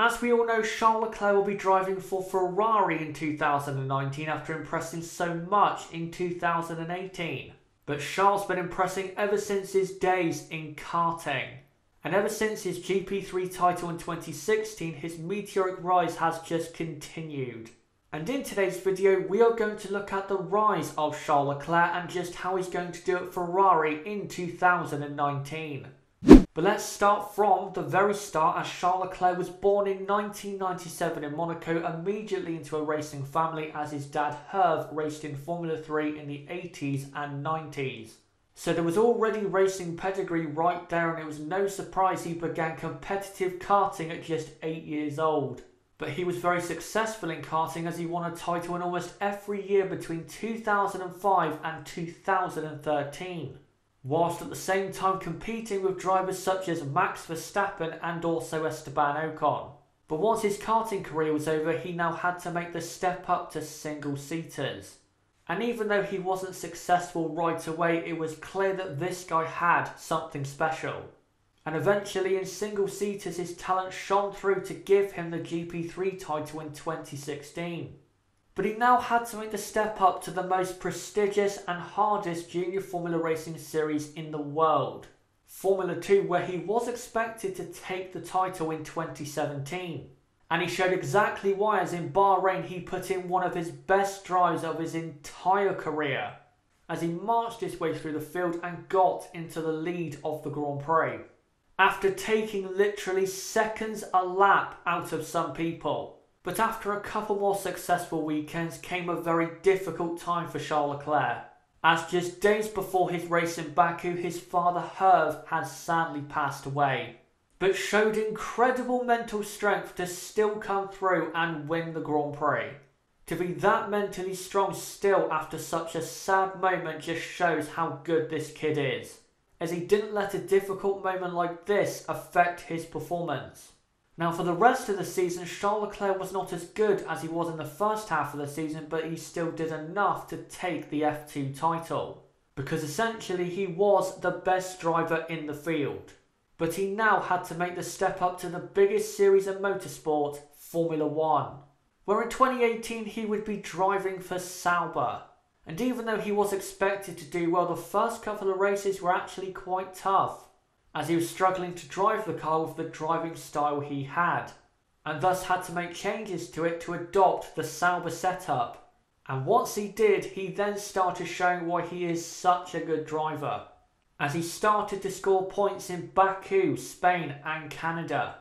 As we all know, Charles Leclerc will be driving for Ferrari in 2019 after impressing so much in 2018. But Charles has been impressing ever since his days in karting. And ever since his GP3 title in 2016, his meteoric rise has just continued. And in today's video, we are going to look at the rise of Charles Leclerc and just how he's going to do at Ferrari in 2019. But let's start from the very start as Charles Leclerc was born in 1997 in Monaco immediately into a racing family as his dad Hervé raced in Formula 3 in the 80s and 90s. So there was already racing pedigree right there and it was no surprise he began competitive karting at just 8 years old. But he was very successful in karting as he won a title in almost every year between 2005 and 2013 whilst at the same time competing with drivers such as Max Verstappen and also Esteban Ocon. But once his karting career was over, he now had to make the step up to single seaters. And even though he wasn't successful right away, it was clear that this guy had something special. And eventually, in single seaters, his talent shone through to give him the GP3 title in 2016 but he now had to make the step up to the most prestigious and hardest junior Formula Racing series in the world. Formula 2, where he was expected to take the title in 2017. And he showed exactly why, as in Bahrain, he put in one of his best drives of his entire career, as he marched his way through the field and got into the lead of the Grand Prix. After taking literally seconds a lap out of some people. But after a couple more successful weekends came a very difficult time for Charles Leclerc, as just days before his race in Baku, his father Hervé had sadly passed away, but showed incredible mental strength to still come through and win the Grand Prix. To be that mentally strong still after such a sad moment just shows how good this kid is, as he didn't let a difficult moment like this affect his performance. Now, for the rest of the season, Charles Leclerc was not as good as he was in the first half of the season, but he still did enough to take the F2 title. Because essentially, he was the best driver in the field. But he now had to make the step up to the biggest series in motorsport, Formula One, where in 2018 he would be driving for Sauber. And even though he was expected to do well, the first couple of races were actually quite tough as he was struggling to drive the car with the driving style he had, and thus had to make changes to it to adopt the Sauber setup. And once he did, he then started showing why he is such a good driver, as he started to score points in Baku, Spain, and Canada.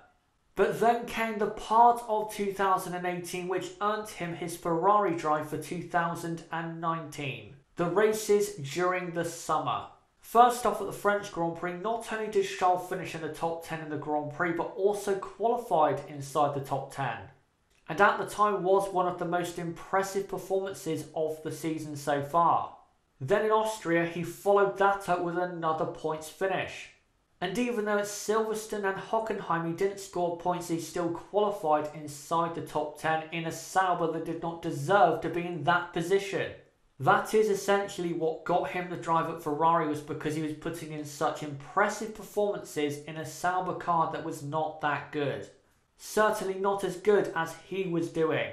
But then came the part of 2018 which earned him his Ferrari drive for 2019, the races during the summer. First off at the French Grand Prix, not only did Charles finish in the top 10 in the Grand Prix, but also qualified inside the top 10. And at the time was one of the most impressive performances of the season so far. Then in Austria, he followed that up with another points finish. And even though at Silverstone and Hockenheim he didn't score points, he still qualified inside the top 10 in a Sauber that did not deserve to be in that position. That is essentially what got him the drive at Ferrari was because he was putting in such impressive performances in a Sauber car that was not that good. Certainly not as good as he was doing.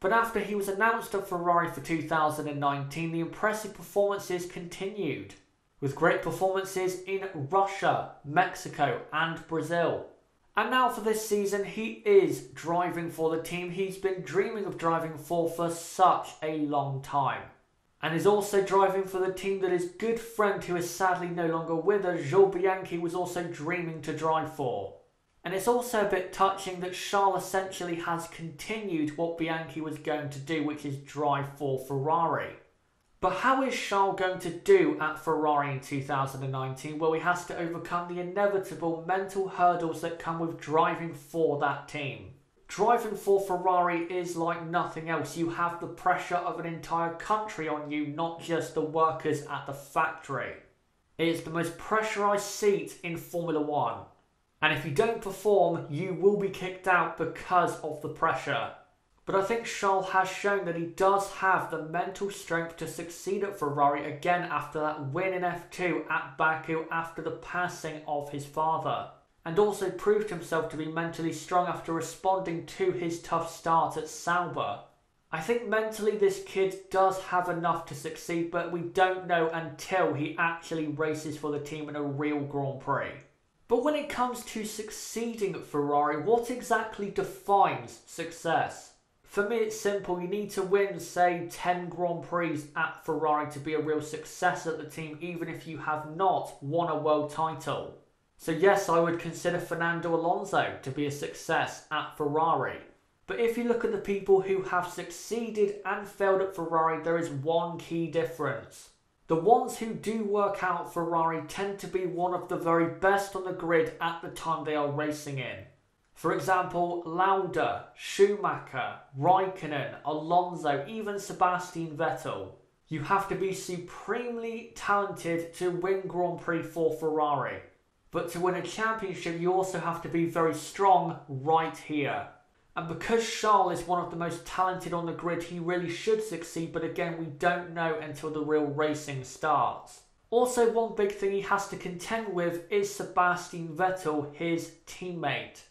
But after he was announced at Ferrari for 2019, the impressive performances continued, with great performances in Russia, Mexico, and Brazil. And now for this season, he is driving for the team he's been dreaming of driving for for such a long time and is also driving for the team that his good friend, who is sadly no longer with us, Jules Bianchi, was also dreaming to drive for. And it's also a bit touching that Charles essentially has continued what Bianchi was going to do, which is drive for Ferrari. But how is Charles going to do at Ferrari in 2019? Well, he has to overcome the inevitable mental hurdles that come with driving for that team. Driving for Ferrari is like nothing else. You have the pressure of an entire country on you, not just the workers at the factory. It is the most pressurised seat in Formula One. And if you don't perform, you will be kicked out because of the pressure. But I think Charles has shown that he does have the mental strength to succeed at Ferrari again after that win in F2 at Baku after the passing of his father. And also proved himself to be mentally strong after responding to his tough start at Sauber. I think mentally this kid does have enough to succeed, but we don't know until he actually races for the team in a real Grand Prix. But when it comes to succeeding at Ferrari, what exactly defines success? For me, it's simple. You need to win, say, 10 Grand Prix at Ferrari to be a real success at the team, even if you have not won a world title. So, yes, I would consider Fernando Alonso to be a success at Ferrari. But if you look at the people who have succeeded and failed at Ferrari, there is one key difference. The ones who do work out Ferrari tend to be one of the very best on the grid at the time they are racing in. For example, Lauda, Schumacher, Raikkonen, Alonso, even Sebastian Vettel. You have to be supremely talented to win Grand Prix for Ferrari. But to win a championship, you also have to be very strong right here. And because Charles is one of the most talented on the grid, he really should succeed, but again, we don't know until the real racing starts. Also, one big thing he has to contend with is Sebastian Vettel, his teammate.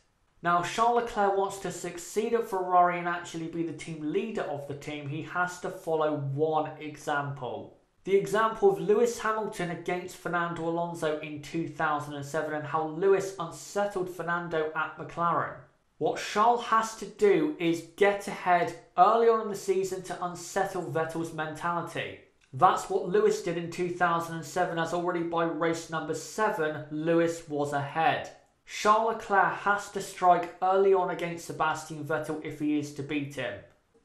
Now, Charles Leclerc wants to succeed at Ferrari and actually be the team leader of the team, he has to follow one example. The example of Lewis Hamilton against Fernando Alonso in 2007 and how Lewis unsettled Fernando at McLaren. What Charles has to do is get ahead earlier in the season to unsettle Vettel's mentality. That's what Lewis did in 2007, as already by race number 7, Lewis was ahead. Charles Leclerc has to strike early on against Sebastian Vettel if he is to beat him.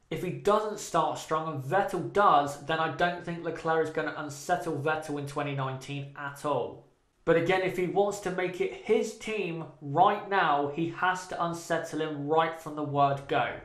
If he doesn't start strong and Vettel does, then I don't think Leclerc is going to unsettle Vettel in 2019 at all. But again, if he wants to make it his team right now, he has to unsettle him right from the word go.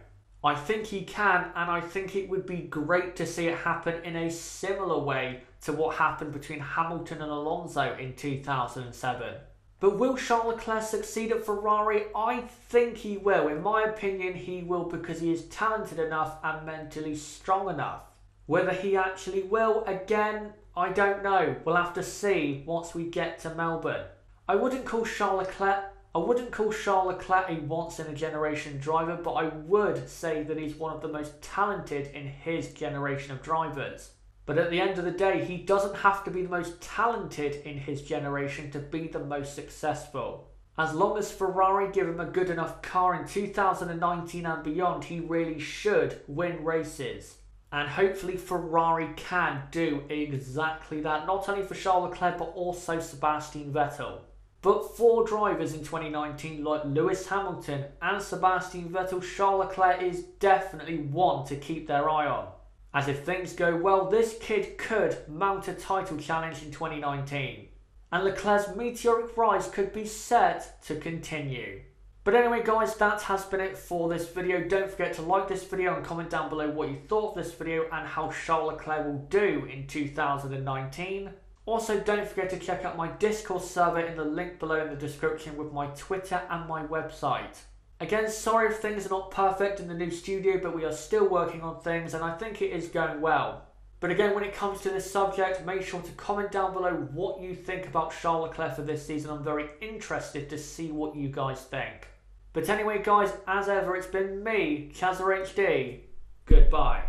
I think he can, and I think it would be great to see it happen in a similar way to what happened between Hamilton and Alonso in 2007. But will Charles Leclerc succeed at Ferrari? I think he will. In my opinion, he will because he is talented enough and mentally strong enough. Whether he actually will, again, I don't know. We'll have to see once we get to Melbourne. I wouldn't call Charles Leclerc I wouldn't call Charles Leclerc a once in a generation driver, but I would say that he's one of the most talented in his generation of drivers. But at the end of the day, he doesn't have to be the most talented in his generation to be the most successful. As long as Ferrari give him a good enough car in 2019 and beyond, he really should win races. And hopefully Ferrari can do exactly that, not only for Charles Leclerc but also Sebastian Vettel. But for drivers in 2019 like Lewis Hamilton and Sebastian Vettel, Charles Leclerc is definitely one to keep their eye on. As if things go well, this kid could mount a title challenge in 2019. And Leclerc's meteoric rise could be set to continue. But anyway guys, that has been it for this video. Don't forget to like this video and comment down below what you thought of this video and how Charles Leclerc will do in 2019. Also, don't forget to check out my Discord server in the link below in the description with my Twitter and my website. Again, sorry if things are not perfect in the new studio, but we are still working on things and I think it is going well. But again, when it comes to this subject, make sure to comment down below what you think about Charles Leclerc for this season. I'm very interested to see what you guys think. But anyway, guys, as ever, it's been me, Chazza HD. Goodbye.